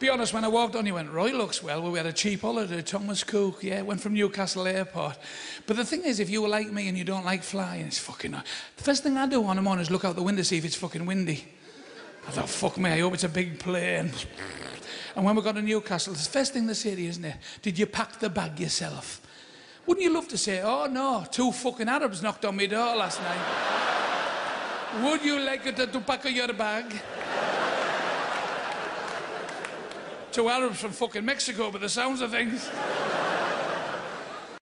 Be honest, when I walked on, you went, Roy looks well. Well, we had a cheap holiday, Thomas Cook, yeah, went from Newcastle Airport. But the thing is, if you were like me and you don't like flying, it's fucking. The first thing I do on a morning is look out the window, see if it's fucking windy. I thought, fuck me, I hope it's a big plane. And when we got to Newcastle, the first thing they say to you, isn't it? Did you pack the bag yourself? Wouldn't you love to say, oh no, two fucking Arabs knocked on my door last night? Would you like to pack your bag? Two Arabs from fucking Mexico, but the sounds of things.